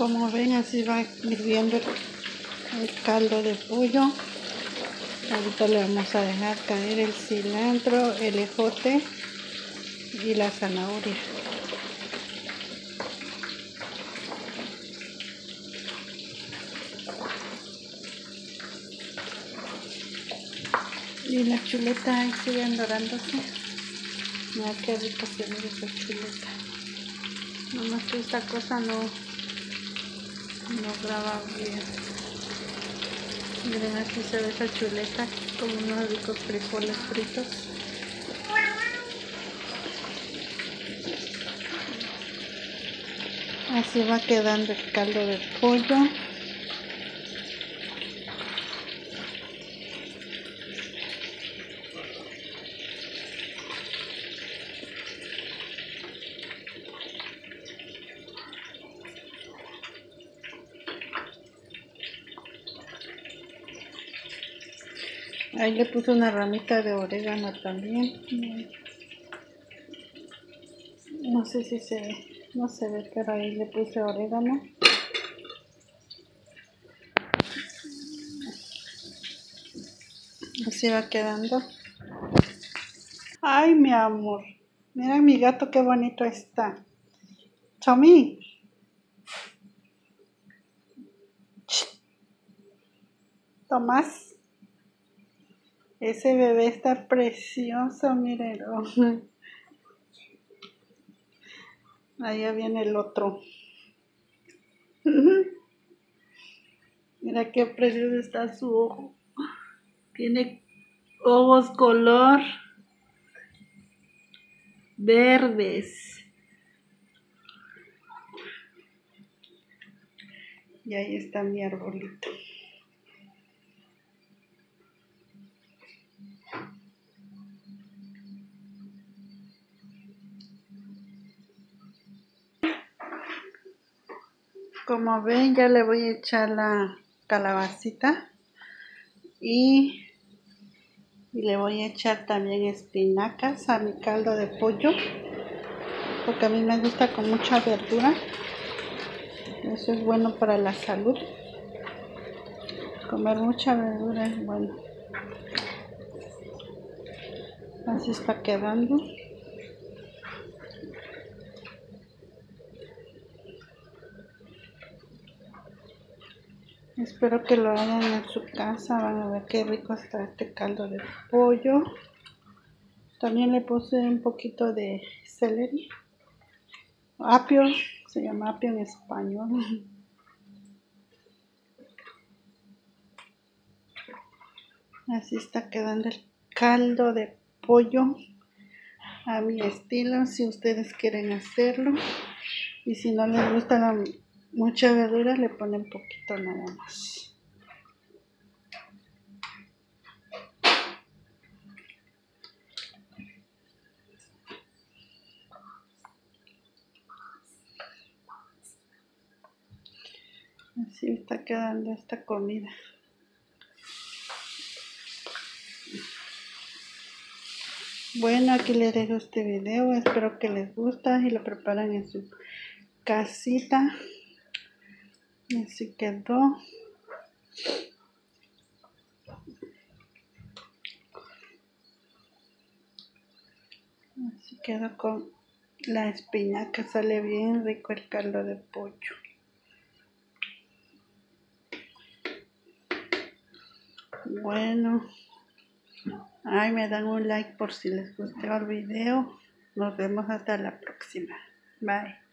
Como ven, así va hirviendo el caldo de pollo. Ahorita le vamos a dejar caer el cilantro, el ejote y la zanahoria. Y la chuleta ahí siguen dorándose. Mira qué rico se ve esa chuleta. Nomás que esta cosa no, no graba bien. Miren aquí se ve esa chuleta con unos ricos frijoles fritos. Así va quedando el caldo de pollo. Ahí le puse una ramita de orégano también. No sé si se ve, no se ve, pero ahí le puse orégano. Así va quedando. Ay, mi amor. Mira mi gato qué bonito está. Tommy. Tomás. Ese bebé está precioso, mírenlo. Allá viene el otro. Mira qué precioso está su ojo. Tiene ojos color verdes. Y ahí está mi arbolito. Como ven, ya le voy a echar la calabacita y, y le voy a echar también espinacas a mi caldo de pollo porque a mí me gusta con mucha verdura. Eso es bueno para la salud. Comer mucha verdura es bueno. Así está quedando. Espero que lo hagan en su casa. Van a ver qué rico está este caldo de pollo. También le puse un poquito de celery. Apio. Se llama apio en español. Así está quedando el caldo de pollo a mi estilo si ustedes quieren hacerlo y si no les gusta la mucha verdura le ponen poquito nada más. Así está quedando esta comida. Bueno aquí les dejo este video. Espero que les guste y lo preparan en su casita así quedó. Así quedó con la espinaca sale bien rico el caldo de pollo. Bueno ay me dan un like por si les gustó el video. Nos vemos hasta la próxima. Bye